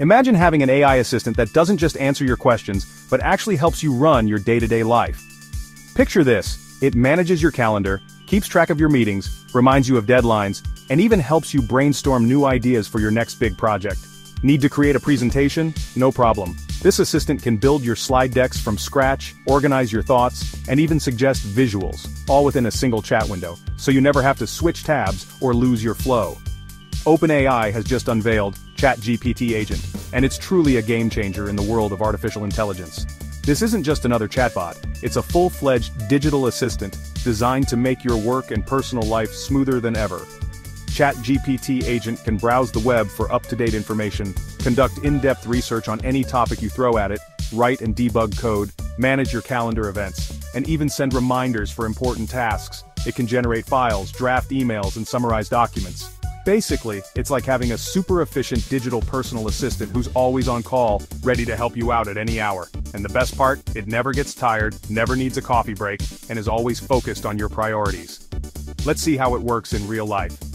Imagine having an AI assistant that doesn't just answer your questions, but actually helps you run your day-to-day life. Picture this, it manages your calendar, keeps track of your meetings, reminds you of deadlines, and even helps you brainstorm new ideas for your next big project. Need to create a presentation? No problem. This assistant can build your slide decks from scratch, organize your thoughts, and even suggest visuals, all within a single chat window, so you never have to switch tabs or lose your flow. OpenAI has just unveiled ChatGPT Agent, and it's truly a game-changer in the world of artificial intelligence. This isn't just another chatbot, it's a full-fledged digital assistant designed to make your work and personal life smoother than ever. ChatGPT Agent can browse the web for up-to-date information, conduct in-depth research on any topic you throw at it, write and debug code, manage your calendar events, and even send reminders for important tasks. It can generate files, draft emails, and summarize documents. Basically, it's like having a super efficient digital personal assistant who's always on call, ready to help you out at any hour. And the best part, it never gets tired, never needs a coffee break, and is always focused on your priorities. Let's see how it works in real life.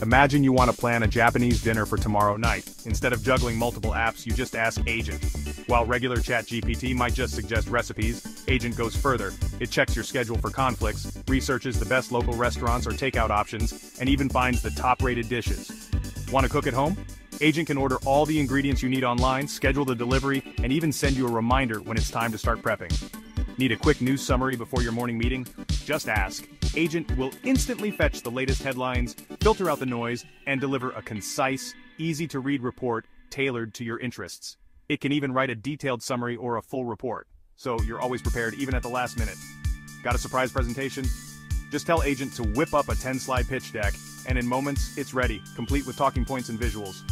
Imagine you want to plan a Japanese dinner for tomorrow night. Instead of juggling multiple apps, you just ask Agent. While regular ChatGPT might just suggest recipes, Agent goes further. It checks your schedule for conflicts, researches the best local restaurants or takeout options, and even finds the top-rated dishes. Want to cook at home? Agent can order all the ingredients you need online, schedule the delivery, and even send you a reminder when it's time to start prepping. Need a quick news summary before your morning meeting? Just ask. Agent will instantly fetch the latest headlines, filter out the noise, and deliver a concise, easy-to-read report tailored to your interests. It can even write a detailed summary or a full report, so you're always prepared even at the last minute. Got a surprise presentation? Just tell Agent to whip up a 10-slide pitch deck, and in moments, it's ready, complete with talking points and visuals.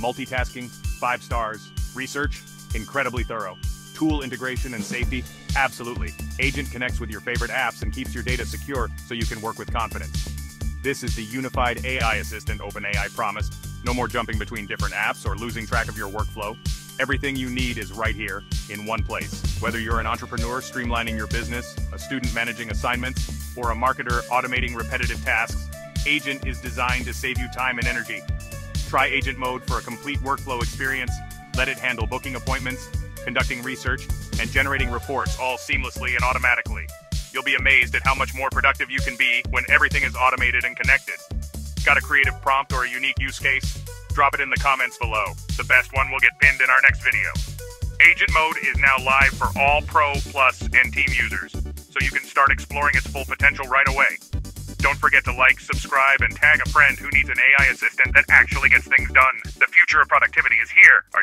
Multitasking, 5 stars. Research, incredibly thorough. Tool integration and safety, absolutely. Agent connects with your favorite apps and keeps your data secure so you can work with confidence. This is the unified AI assistant OpenAI promised. No more jumping between different apps or losing track of your workflow. Everything you need is right here, in one place. Whether you're an entrepreneur streamlining your business, a student managing assignments, or a marketer automating repetitive tasks, Agent is designed to save you time and energy. Try Agent Mode for a complete workflow experience. Let it handle booking appointments, conducting research, and generating reports all seamlessly and automatically. You'll be amazed at how much more productive you can be when everything is automated and connected. Got a creative prompt or a unique use case? Drop it in the comments below. The best one will get pinned in our next video. Agent Mode is now live for all Pro, Plus, and Team users, so you can start exploring its full potential right away. Don't forget to like, subscribe, and tag a friend who needs an AI assistant that actually gets things done. The future of productivity is here. Are you